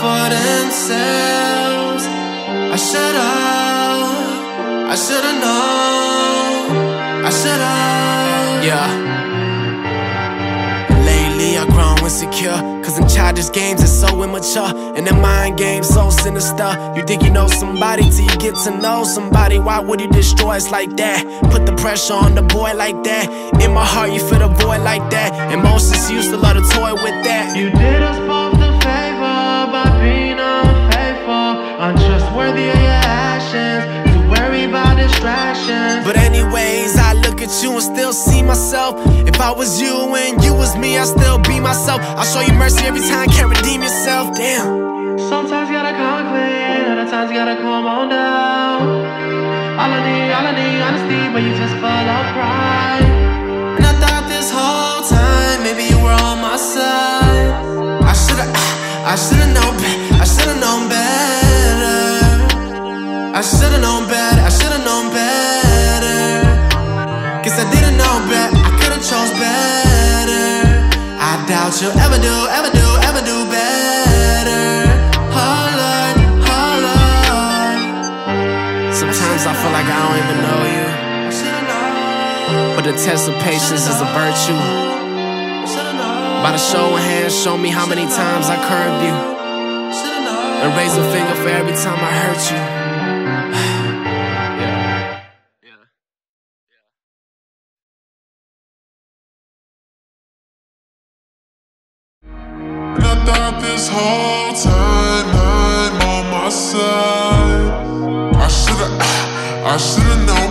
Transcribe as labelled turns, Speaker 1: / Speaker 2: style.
Speaker 1: for themselves. I should've, oh, I should've known. I should've. Oh, yeah. Lately I've grown insecure Cause in childish games it's so immature And in mind games so sinister You think you know somebody till you get to know somebody Why would you destroy us like that? Put the pressure on the boy like that In my heart you feel the void like that Emotions used to love to toy with that
Speaker 2: You did untrustworthy of your actions, too worried about distractions.
Speaker 1: But anyways, I look at you and still see myself If I was you and you was me, I'd still be myself I'll show you mercy every time, can't redeem yourself, damn
Speaker 2: Sometimes you gotta come clean, other times you gotta come on down. All I need, all I need, honesty, but you just full of pride.
Speaker 1: And I thought this whole time maybe you were on my side. I should've, I should've known, be- You'll ever do, ever do, ever do better. Oh Lord. Sometimes I feel like I don't even know you. But the test of patience is a virtue. By the show of hands, show me how many times I curved you. And raise a finger for every time I hurt you.
Speaker 3: Thought this whole time I'm on my side. I should've, I should've known,